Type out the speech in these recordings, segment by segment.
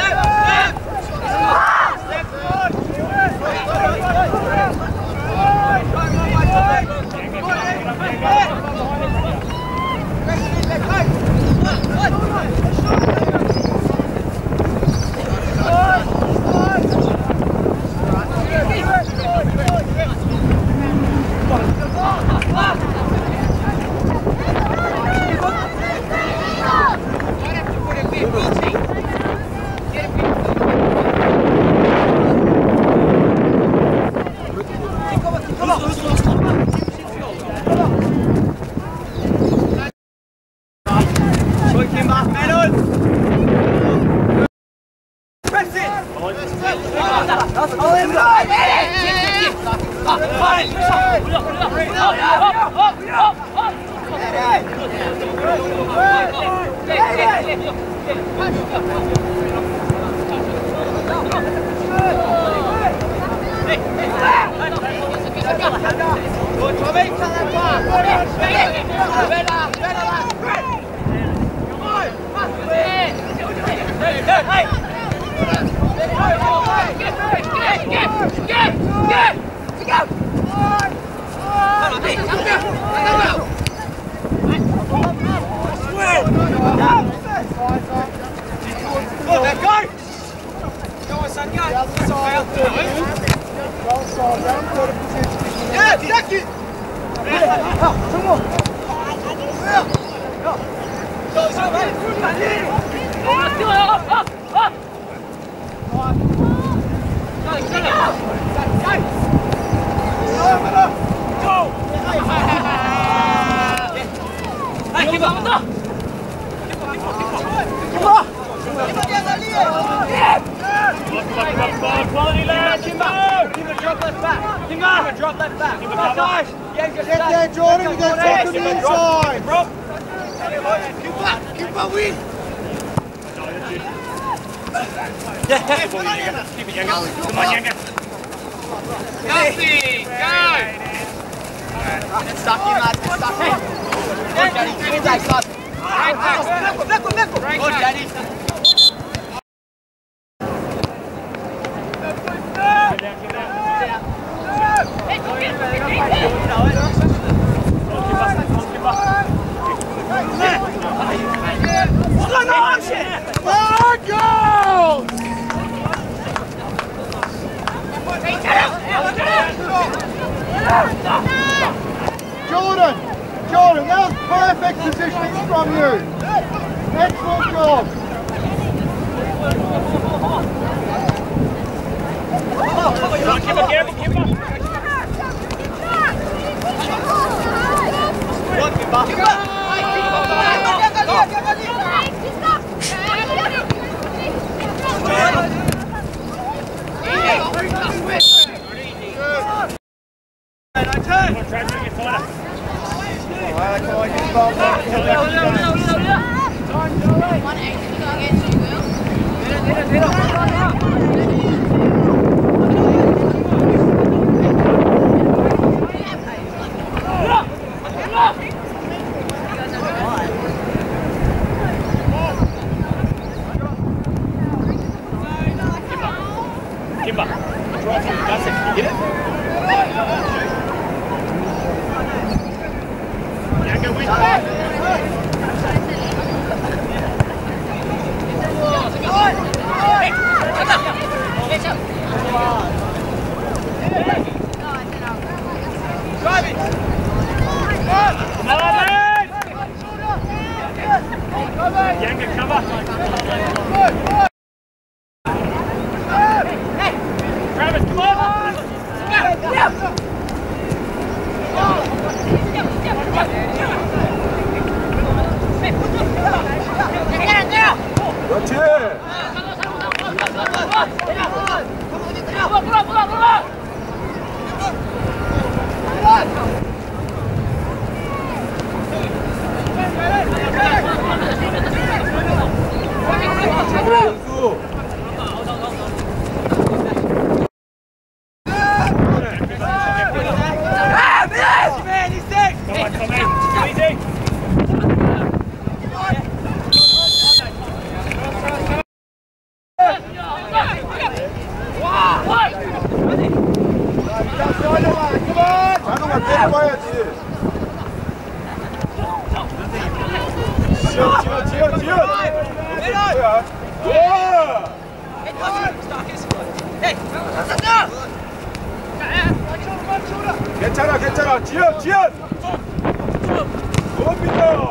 네. Come on, aqui! on. Lad, Kimbo! Give it a drop left back. Give it drop left back. Give it cover. Guys, yeah, Get there, Jordan, get top of the inside. Rob! Keep up, keep up, win. Keep it, Younger. Come on, Younger. Healthy, go. Get stuck in, lads, get stuck in. Good, Daddy, good day, son. Leco, leco, leco. 괜찮아 괜찮아. 지연 지연. 못 믿어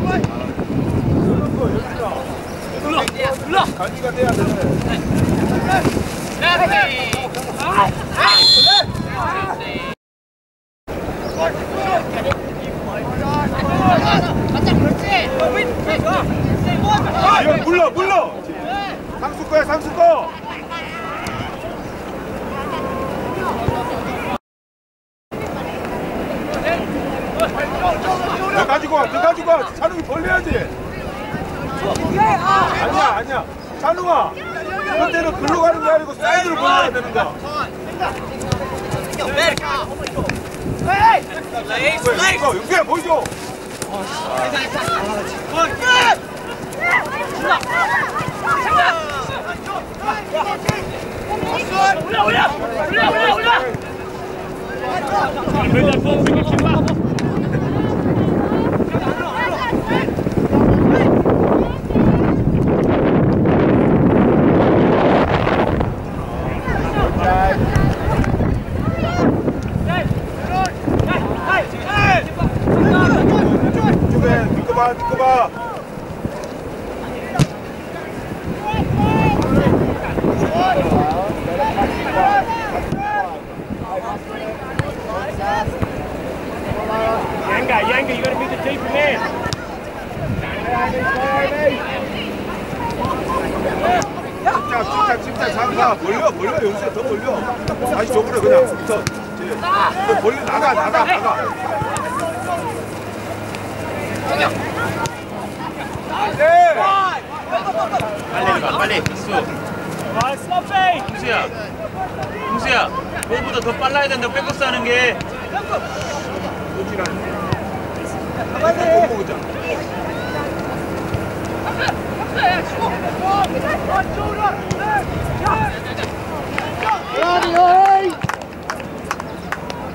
裏裏 진짜 진짜 진짜 장사 벌려 벌려 여기서 더 벌려 다시 저으로 그냥 더, 더 벌려 나가 나가 나가 정혁 네. 빨리 가 빨리 수 홍수야 홍수야 그거보다 더 빨라야 된다 백업스 하는 게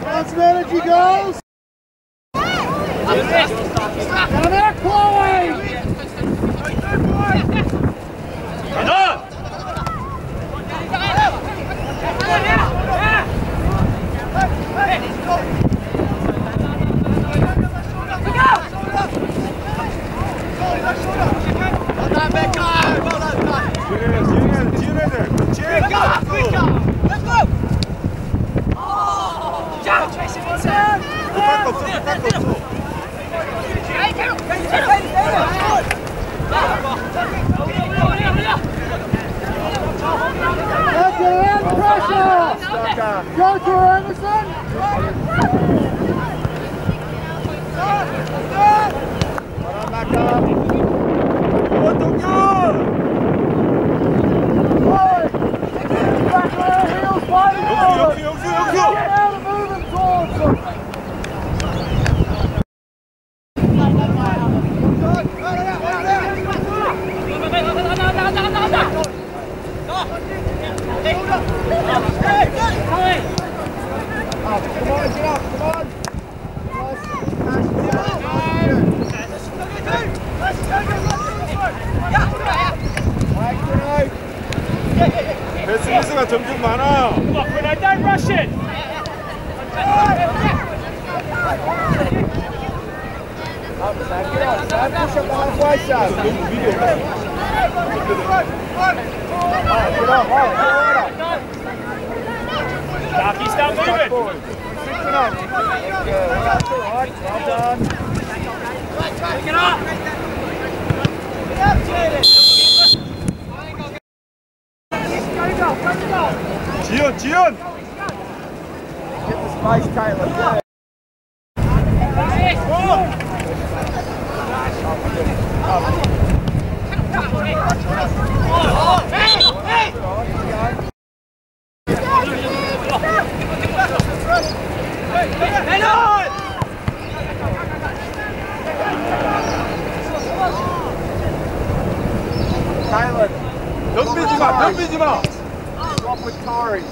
That's energy, guys! Go to Anderson! Portugal! Back on our heels, fighting over! Get out of moving towards them! on. Pick it up. Gion, Gion. Get the space, Caleb. Yeah. Hey, hey! Silent. 덤비지 마, 덤비지 마. Stop with Tari.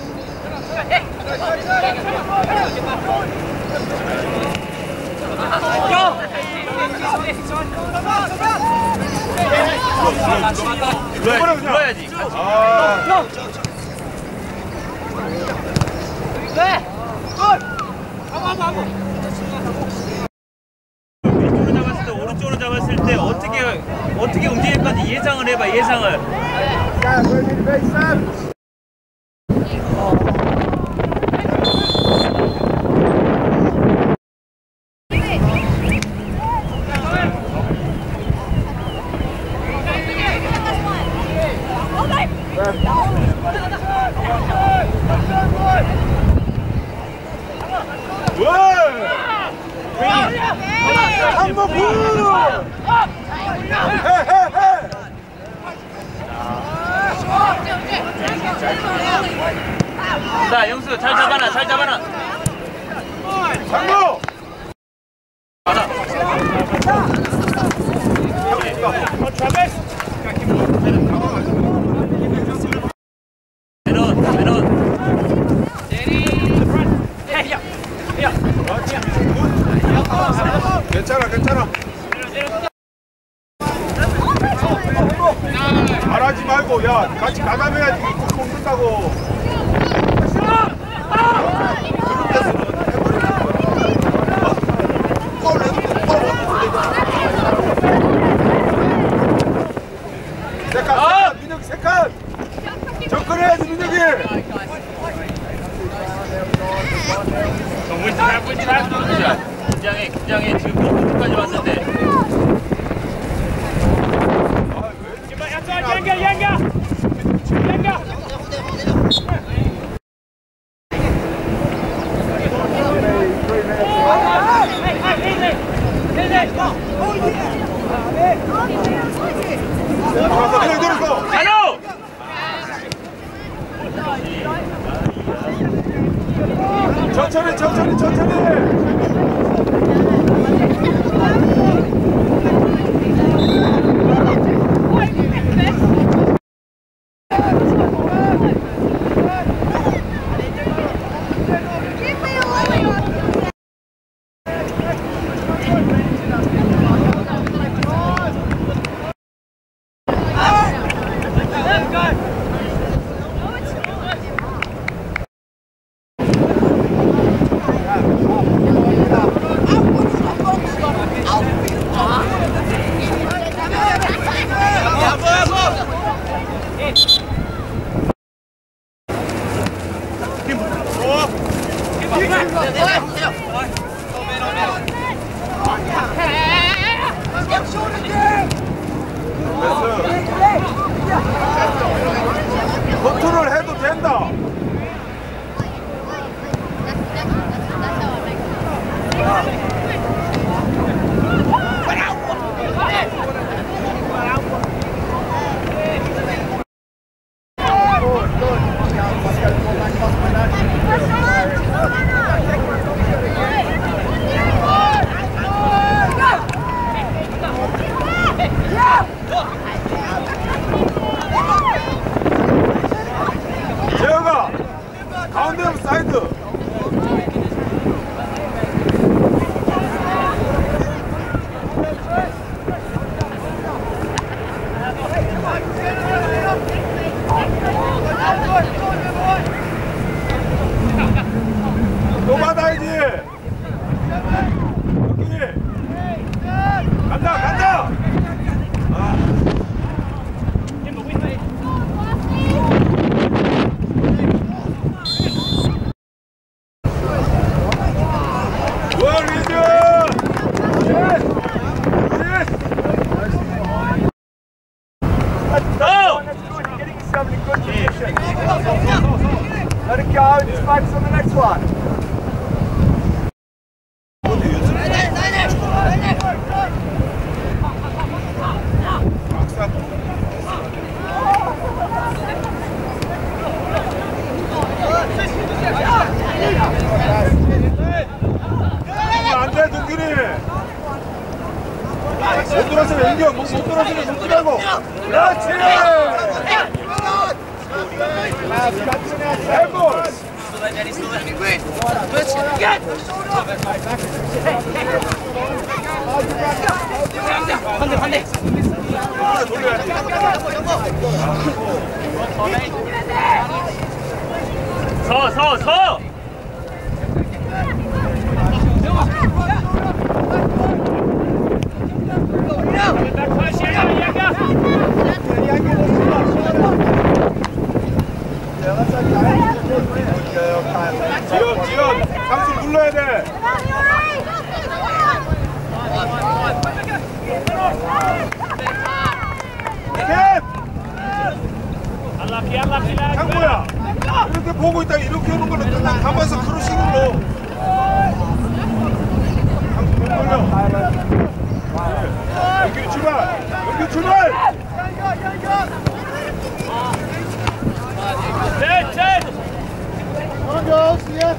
눌러야지. 아. 네. 골. 가만 가만. Hadi Bayezalı. Gel, böyle bir beksem. Whoa! Come on, Bruno! Hey, hey! 자 영수 잘 잡아놔 잘 잡아놔. 장구!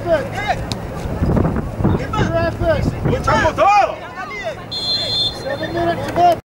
traffic! Get traffic! Get traffic! Seven minutes, come!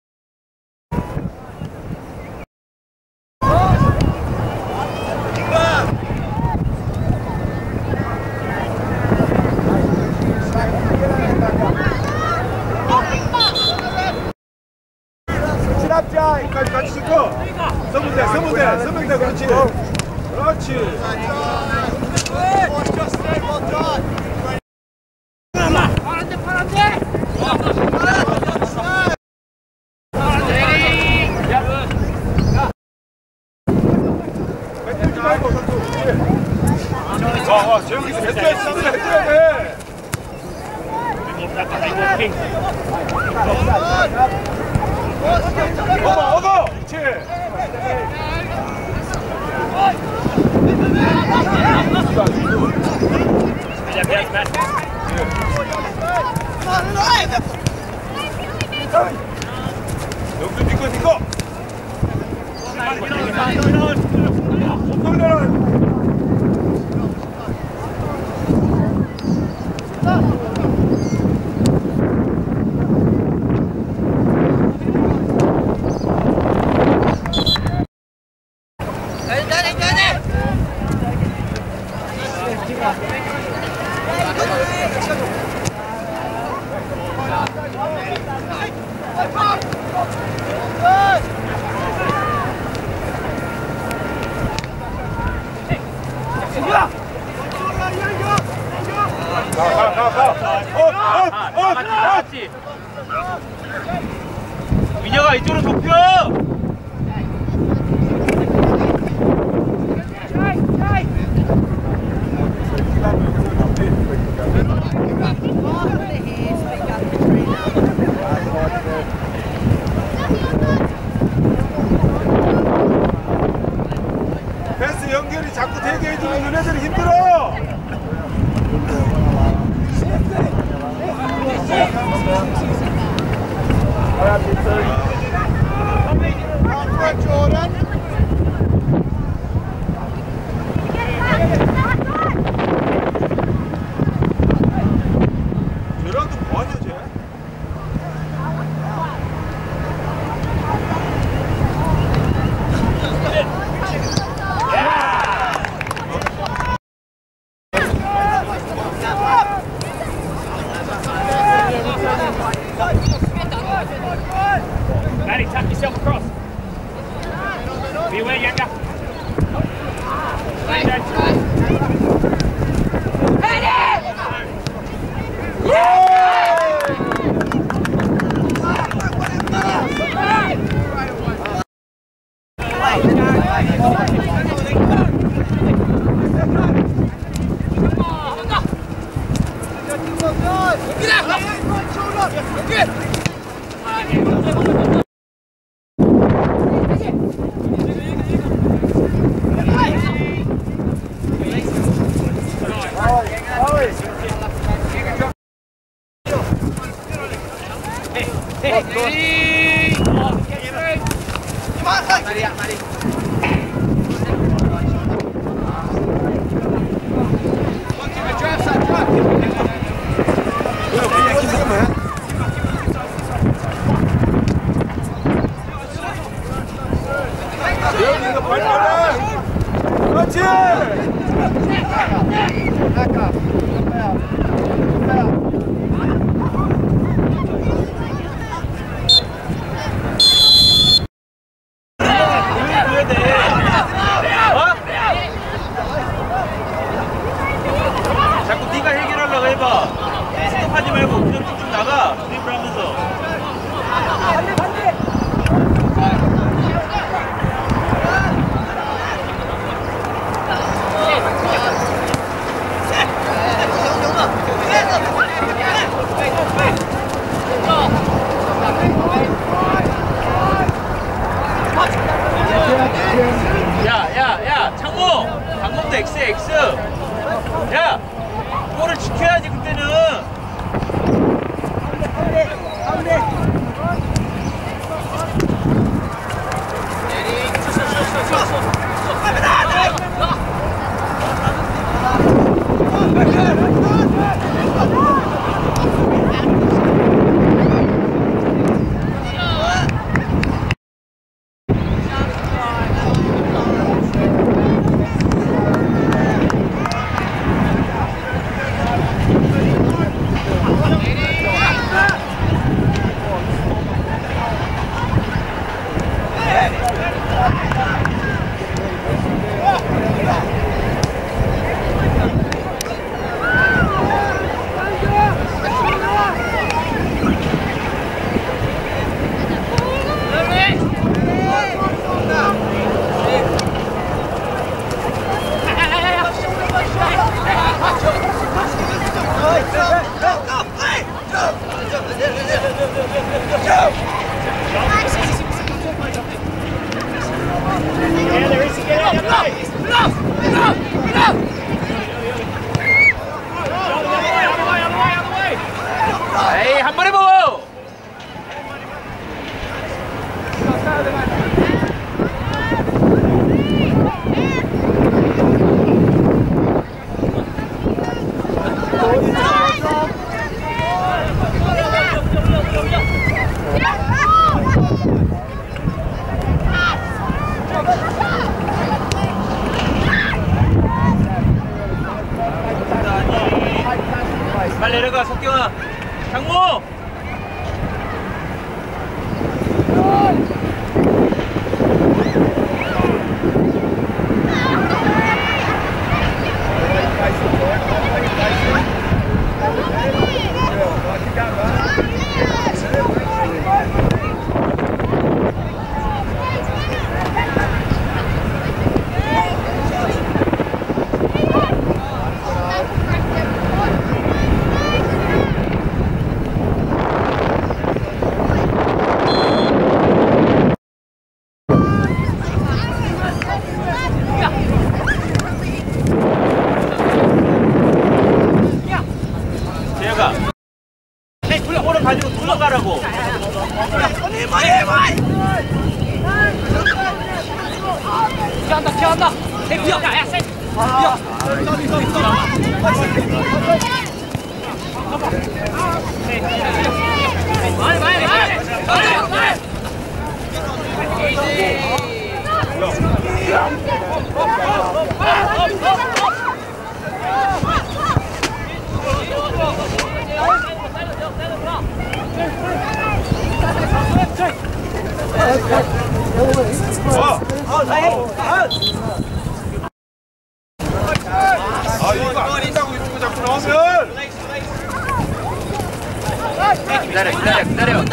기다려 기다려 기다려.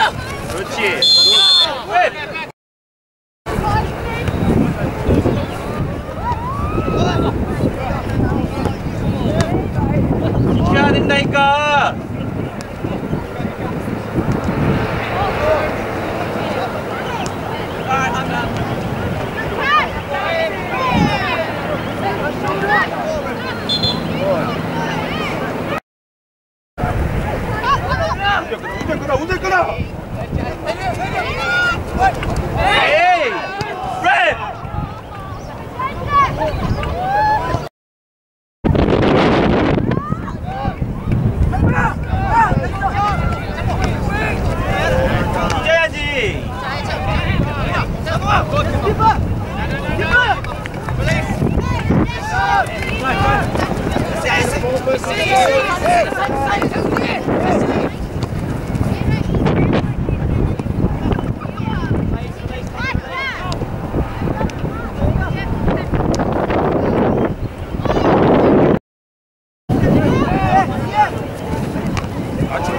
그렇지. 지켜야 된다니까. go!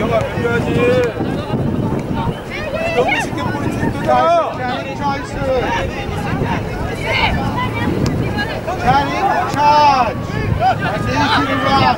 형아 빌려야지. 너무 쉽게 뿌리 팀도다. 차이 차이스 차이 차이 다시 이기는 거야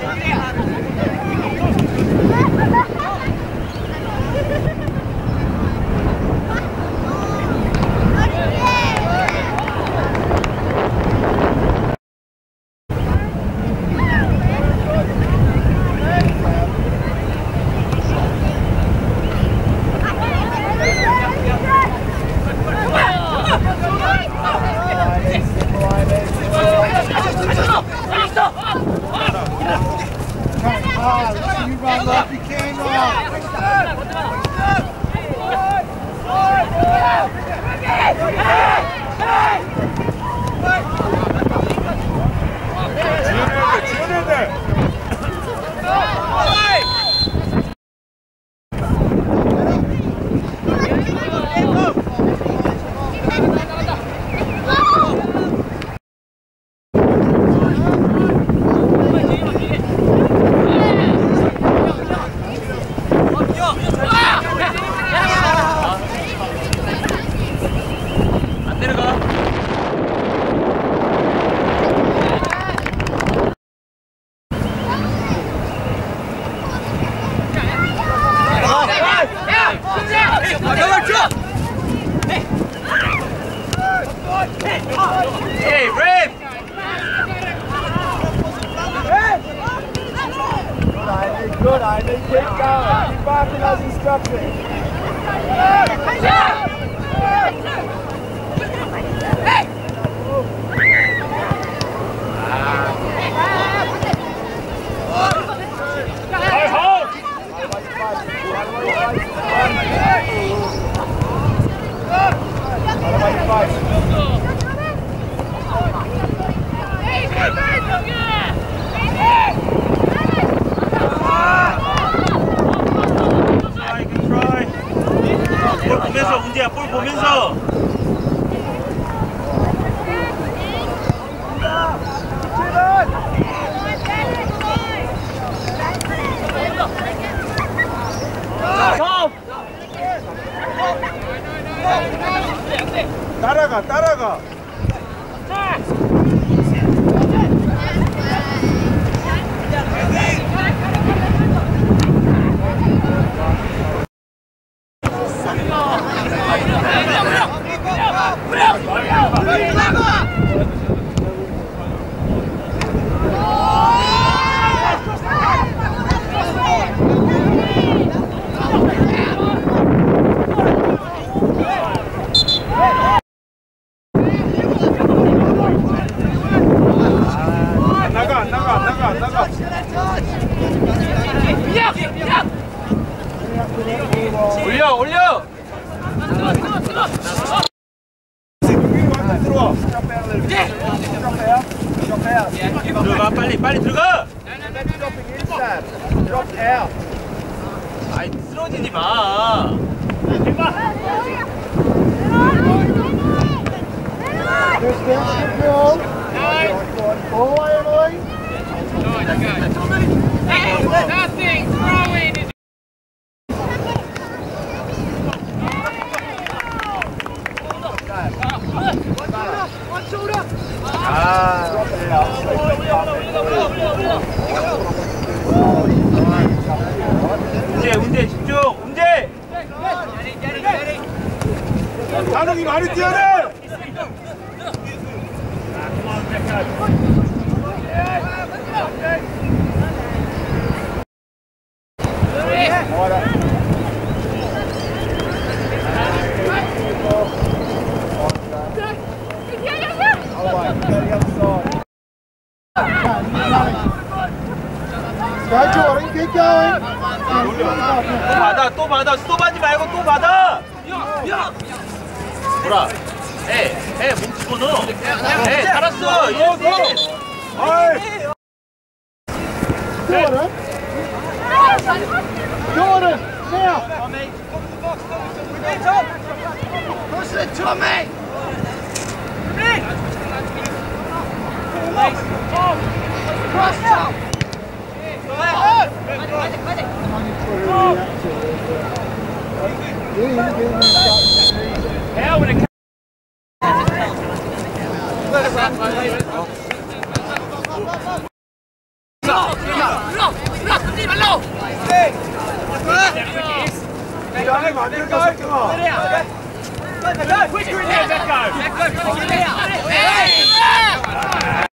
Hadi hadi diyelim. Come on, Beckett. Quicker in there, Becco. 아,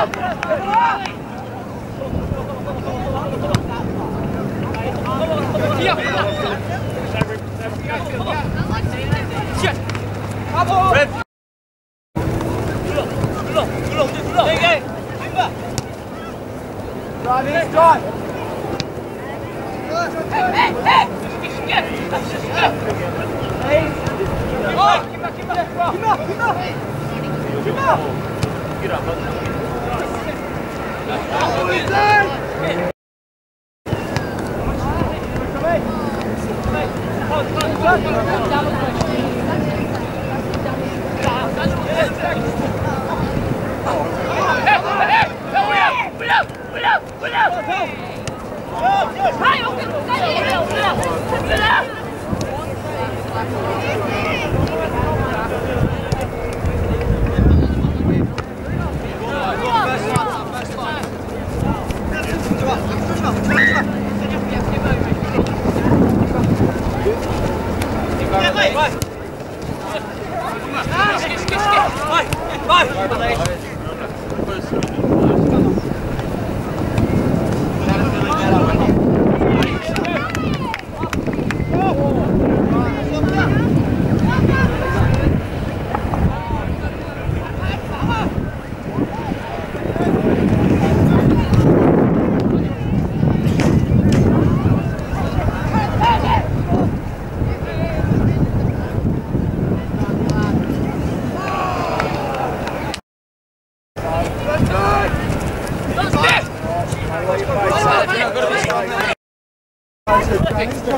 어, 김마 김마 김마 김마. Hãy subscribe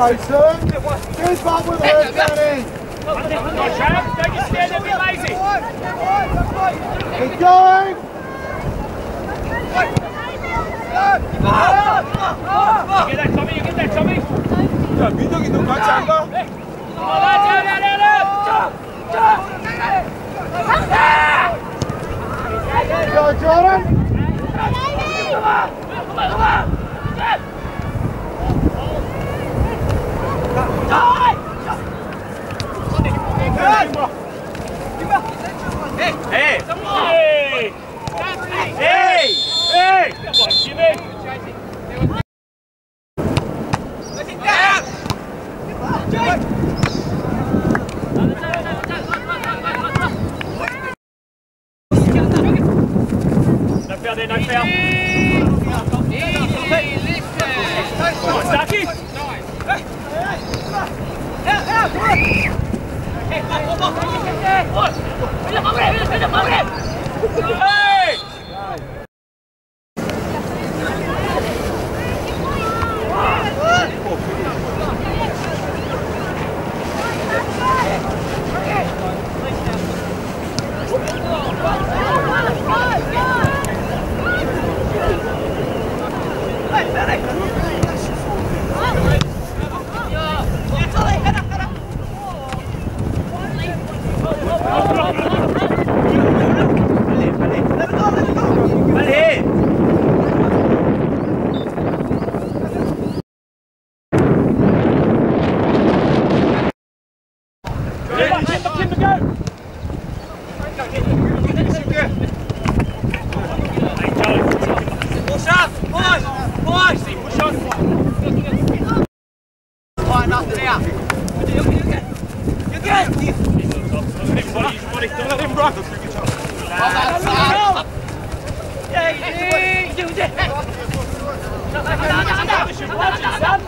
lights up. there, no foul. Hey! idzie! Dawaj, dawaj, dawaj!